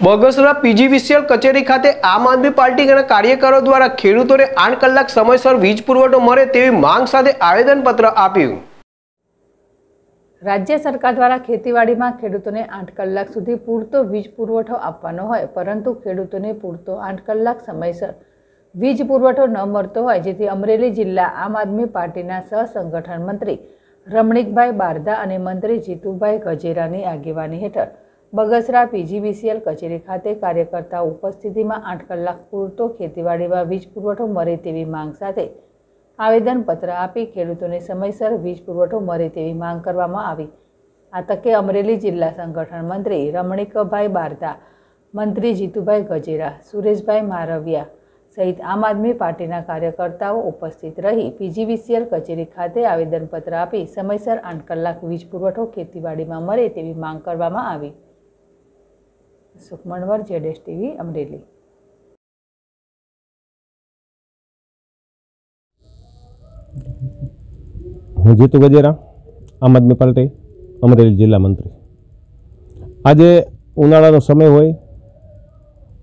Bagasara PGVCL કચેરી ખાતે આમ આદમી પાર્ટીના કાર્યકરો દ્વારા ખેડૂતોને આઠ કલાક સમયસર વીજ પુરવઠો મળે તેવી માંગ સાથે આવેદનપત્ર આપ્યું. રાજ્ય સરકાર દ્વારા ખેતીવાડીમાં ખેડૂતોને આઠ કલાક સુધી પૂરતો વીજ પુરવઠો આપવાનો હોય, પરંતુ ખેડૂતોને પૂરતો આઠ કલાક સમયસર વીજ પુરવઠો ન મળતો હોય, જેથી અમરેલી જિલ્લા આમ આદમી પાર્ટીના સહસંગઠન મંત્રી રમણીકભાઈ બારદા અને મંત્રી જીતુભાઈ ગજેરાની આગેવાની હેઠળ બગસરા પીજીવીસીએલ કચેરી ખાતે કાર્યકર્તાઓ ઉપસ્થિતિમાં આઠ કલાક પૂરતો ખેતીવાડીમાં વીજ પુરવઠો મળે તેવી માંગ સાથે આવેદનપત્ર આપી ખેડૂતોને સમયસર વીજ પુરવઠો મળે તેવી માંગ કરવામાં આવી. આ તકે અમરેલી જિલ્લા સંગઠન મંત્રી રમણીકભાઈ બારદા, મંત્રી જીતુભાઈ ગજેરા, સુરેશભાઈ મારવિયા સહિત આમ આદમી પાર્ટીના કાર્યકર્તાઓ ઉપસ્થિત રહી પીજીવીસીએલ કચેરી ખાતે આવેદનપત્ર આપી સમયસર આઠ કલાક વીજ પુરવઠો ખેતીવાડીમાં મળે તેવી માંગ કરવામાં આવી. સુખમણવર, જેડેશ ટીવી, અમરેલી. હું જીતુ ગજેરા, આમ આદમી પાર્ટી, અમરેલી જિલ્લા મંત્રી. આજે ઉનાળાનો સમય હોય,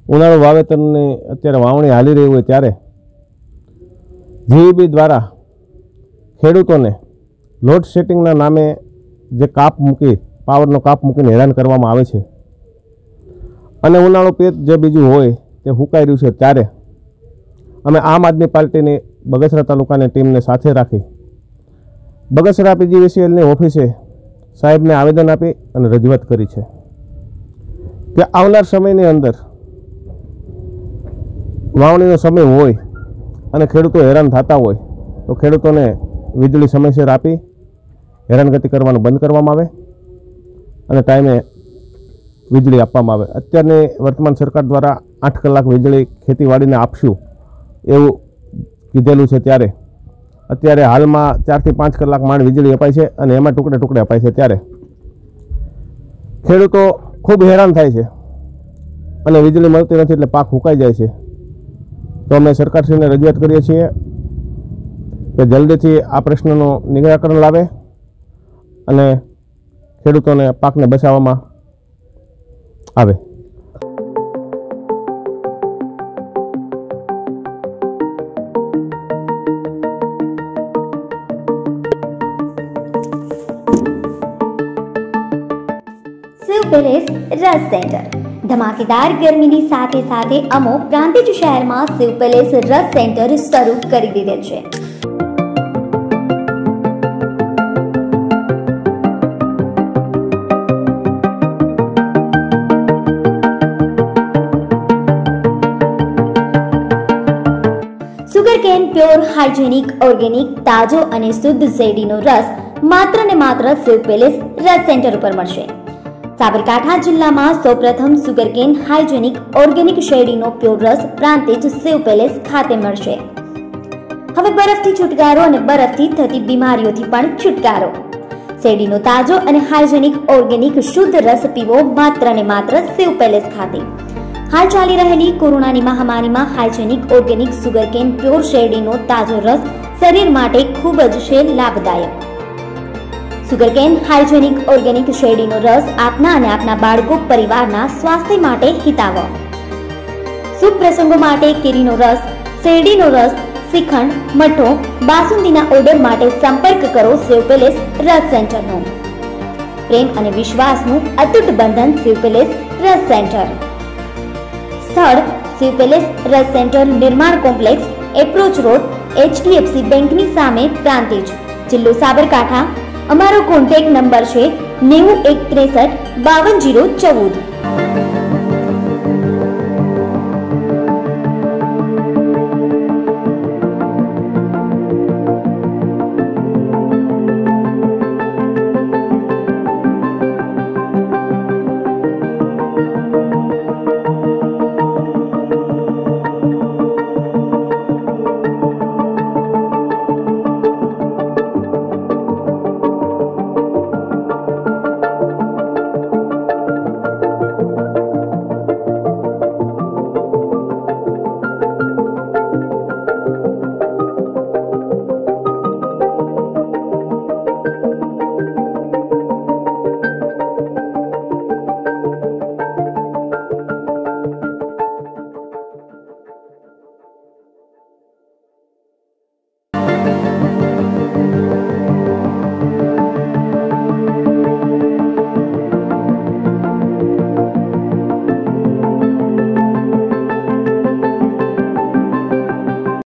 ઉનાળુ વાવેતરની અત્યારે વાવણી હાલી રહી હોય ત્યારે જીઈબી દ્વારા ખેડૂતોને લોડ સેટિંગના નામે જે કાપ મૂકી, પાવરનો કાપ મૂકીને હેરાન કરવામાં આવે છે. અને ઉનાળુ પેટ જે બીજું હોય તે હુકાઈ રહ્યું છે ત્યારે અમે આમ આદમી પાર્ટીની બગસરા તાલુકાની ટીમને સાથે રાખી બગસરા પીજીવીસીએલની ઓફિસે સાહેબને આવેદન આપી અને રજૂઆત કરી છે કે આવનાર સમયની અંદર વાવણીનો સમય હોય અને ખેડૂતો હેરાન થતા હોય તો ખેડૂતોને વીજળી સમયસર આપી હેરાનગતિ કરવાનું બંધ કરવામાં આવે અને ટાઈમે વીજળી આપવામાં આવે. અત્યારની વર્તમાન સરકાર દ્વારા આઠ કલાક વીજળી ખેતીવાડીને આપશું એવું કીધેલું છે ત્યારે. અત્યારે હાલમાં ચારથી પાંચ કલાક માંડ વીજળી અપાય છે અને એમાં ટુકડે ટુકડે અપાય છે ત્યારે. ખેડૂતો ખૂબ હેરાન થાય છે. અને વીજળી મળતી નથી એટલે પાક ફૂંકાઈ જાય છે. તો અમે સરકારશ્રીને રજૂઆત કરીએ છીએ કે જલ્દીથી આ પ્રશ્નનું નિરાકરણ લાવે અને ખેડૂતોને પાકને બચાવવામાં આવે શિવ પેલેસ રસ સેન્ટર ધમાકેદાર ગરમીની સાથે સાથે અમો પ્રાંતિજ શહેરમાં શિવ પેલેસ રસ સેન્ટર શરૂ કરી દીધેલ છે હાઇજેનિક, ઓર્ગેનિક, તાજો અને શુદ્ધ શેરડીનો રસ માત્ર ને માત્ર શિવ પેલેસ રસ સેન્ટર ઉપર મળશે. સાબરકાંઠા જિલ્લામાં સૌપ્રથમ સુગરકેન હાઇજેનિક, ઓર્ગેનિક શેરડીનો પ્યોર રસ પ્રાંતિજ શિવ પેલેસ ખાતે મળશે. હવે બરફથી છુટકારો અને બરફથી થતી બીમારીઓથી પણ છુટકારો. શેરડીનો તાજો અને હાઇજેનિક, ઓર્ગેનિક, શુદ્ધ રસ પીવો માત્ર ને માત્ર શિવ પેલેસ ખાતે. હાલ ચાલી રહેલી કોરોનાની મહામારીમાં હાઇજેનિક, ઓર્ગેનિક સુગરકેન પ્યોર શેરડીનો તાજો રસ શરીર માટે ખૂબ જ છે લાભદાયક. સુગરકેન હાઇજેનિક, ઓર્ગેનિક શેરડીનો રસ આપના અને આપના બાળકો, પરિવારના સ્વાસ્થ્ય માટે હિતાવ શુભ પ્રસંગો માટે કેરીનો રસ, શેરડીનો રસ, શ્રીખંડ, મઠો, બાસુંદીના ઓર્ડર માટે સંપર્ક કરો સેવ પેલેસ રસ સેન્ટરનો. પ્રેમ અને વિશ્વાસનું અતૂટ બંધન સેવ પેલેસ રસ સેન્ટર. સ્થળ શિવ પેલેસ રસ સેન્ટર નિર્માણ કોમ્પ્લેક્સ, એપ્રોચ રોડ, એચડીએફસી બેંકની સામે પ્રાંતિજ. જિલ્લો સાબરકાંઠા. અમારો કોન્ટેક્ટ નંબર છે નેવું એક ત્રેસઠ બાવન જીરો ચૌદ.